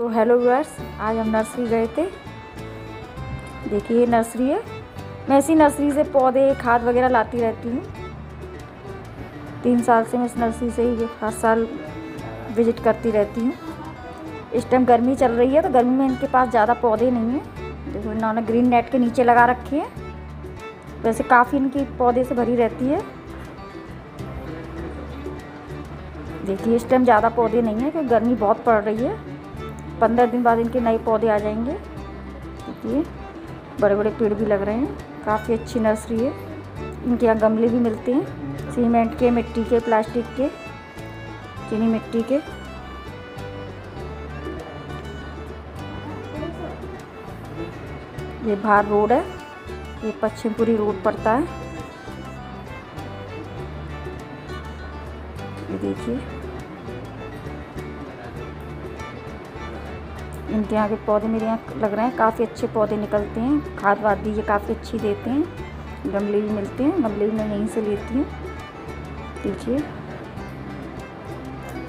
तो hello viewers आज हम नर्सरी गए थे। देखिए ये नर्सरी है। मैं इसी नर्सरी से पौधे, खाद वगैरह लाती रहती हूँ। तीन साल से मैं इस नर्सरी से ही हर साल विज़िट करती रहती हूँ। इस टाइम गर्मी चल रही है तो गर्मी में इनके पास ज़्यादा पौधे नहीं हैं। देखो, इन्होंने ग्रीन नेट के नीचे लगा रखे हैं। वैसे काफ़ी इनकी पौधे से भरी रहती है। देखिए, इस टाइम ज़्यादा पौधे नहीं हैं, क्योंकि गर्मी बहुत पड़ रही है। पंद्रह दिन बाद इनके नए पौधे आ जाएँगे। देखिए बड़े बड़े पेड़ भी लग रहे हैं। काफ़ी अच्छी नर्सरी है। इनके यहाँ गमले भी मिलते हैं, सीमेंट के, मिट्टी के, प्लास्टिक के, चीनी मिट्टी के। ये बाहर रोड है। ये पश्चिमपुरी रोड पड़ता है। ये देखिए। इनके यहाँ के पौधे मेरे यहाँ लग रहे हैं, काफ़ी अच्छे पौधे निकलते हैं। खाद वाद भी ये काफ़ी अच्छी देते हैं। गमले भी मिलते हैं, गमले भी मैं यहीं से लेती हूँ। देखिए।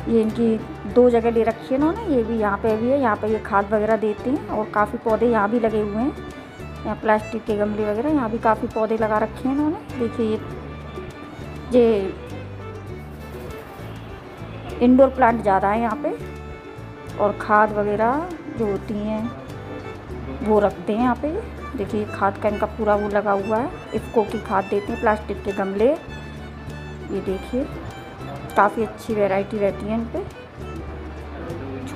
ये इनकी दो जगह ले रखी है इन्होंने, ये भी यहाँ पे भी है, यहाँ पे ये खाद वगैरह देते हैं और काफ़ी पौधे यहाँ भी लगे हुए हैं। यहाँ प्लास्टिक के गमले वगैरह, यहाँ भी काफ़ी पौधे लगा रखे हैं इन्होंने। देखिए ये ये इंडोर प्लांट ज़्यादा है यहाँ पे और खाद वगैरह जो होती हैं, वो रखते हैं यहाँ पे। देखिए, खाद का इनका पूरा वो लगा हुआ है। इसको की खाद देते हैं, प्लास्टिक के गमले। ये देखिए, काफ़ी अच्छी वैरायटी रहती है इन पर